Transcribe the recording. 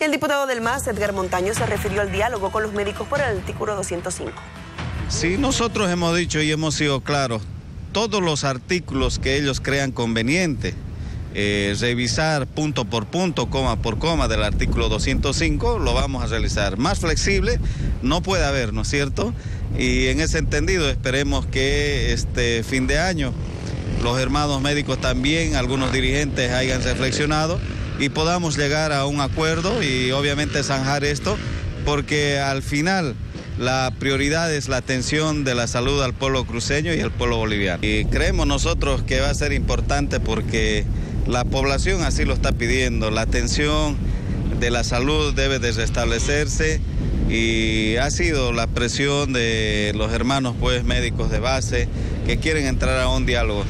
El diputado del MAS, Edgar Montaño, se refirió al diálogo con los médicos por el artículo 205. Sí, nosotros hemos dicho y hemos sido claros, todos los artículos que ellos crean conveniente, eh, revisar punto por punto, coma por coma del artículo 205, lo vamos a realizar. Más flexible no puede haber, ¿no es cierto? Y en ese entendido esperemos que este fin de año los hermanos médicos también, algunos dirigentes hayan reflexionado y podamos llegar a un acuerdo y obviamente zanjar esto, porque al final la prioridad es la atención de la salud al pueblo cruceño y al pueblo boliviano. Y creemos nosotros que va a ser importante porque la población así lo está pidiendo, la atención de la salud debe de restablecerse y ha sido la presión de los hermanos pues médicos de base que quieren entrar a un diálogo.